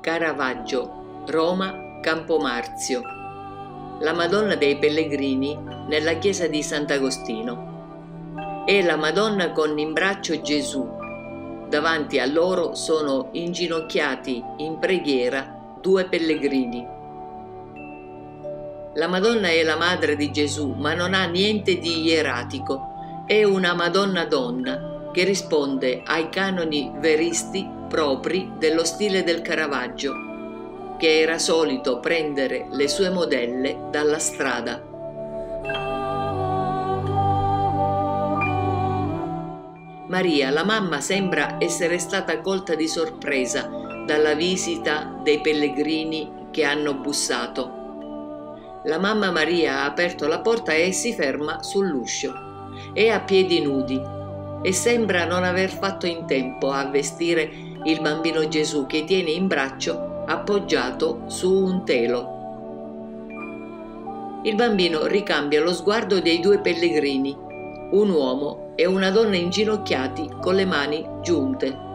Caravaggio, Roma, Campomarzio. La Madonna dei Pellegrini nella chiesa di Sant'Agostino. E la Madonna con in braccio Gesù. Davanti a loro sono inginocchiati in preghiera due pellegrini. La Madonna è la madre di Gesù, ma non ha niente di ieratico. È una Madonna donna che risponde ai canoni veristi propri dello stile del Caravaggio, che era solito prendere le sue modelle dalla strada. Maria, la mamma, sembra essere stata colta di sorpresa dalla visita dei pellegrini che hanno bussato. La mamma Maria ha aperto la porta e si ferma sull'uscio. È a piedi nudi e sembra non aver fatto in tempo a vestire il bambino Gesù che tiene in braccio appoggiato su un telo. Il bambino ricambia lo sguardo dei due pellegrini, un uomo e una donna inginocchiati con le mani giunte.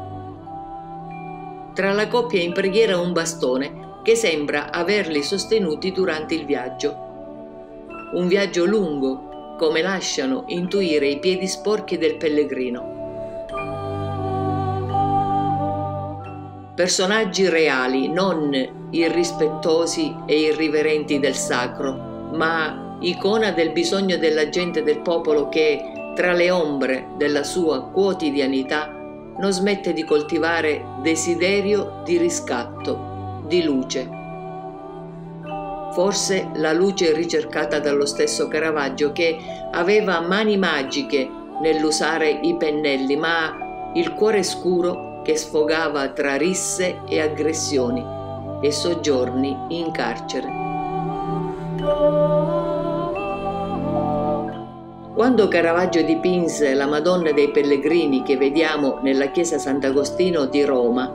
Tra la coppia in preghiera un bastone che sembra averli sostenuti durante il viaggio. Un viaggio lungo, come lasciano intuire i piedi sporchi del pellegrino. Personaggi reali, non irrispettosi e irriverenti del sacro, ma icona del bisogno della gente del popolo che, tra le ombre della sua quotidianità, non smette di coltivare desiderio di riscatto, di luce. Forse la luce ricercata dallo stesso Caravaggio che aveva mani magiche nell'usare i pennelli, ma il cuore scuro che sfogava tra risse e aggressioni e soggiorni in carcere. Quando Caravaggio dipinse la Madonna dei Pellegrini che vediamo nella chiesa Sant'Agostino di Roma,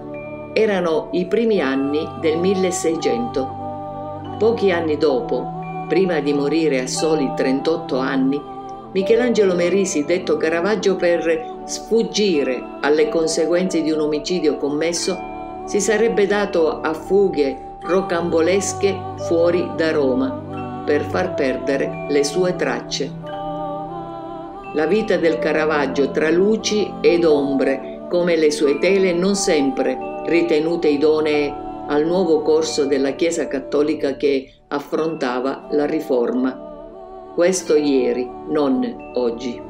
erano i primi anni del 1600. Pochi anni dopo, prima di morire a soli 38 anni, Michelangelo Merisi, detto Caravaggio per sfuggire alle conseguenze di un omicidio commesso, si sarebbe dato a fughe rocambolesche fuori da Roma per far perdere le sue tracce. La vita del Caravaggio tra luci ed ombre, come le sue tele non sempre ritenute idonee al nuovo corso della Chiesa cattolica che affrontava la Riforma. Questo ieri, non oggi.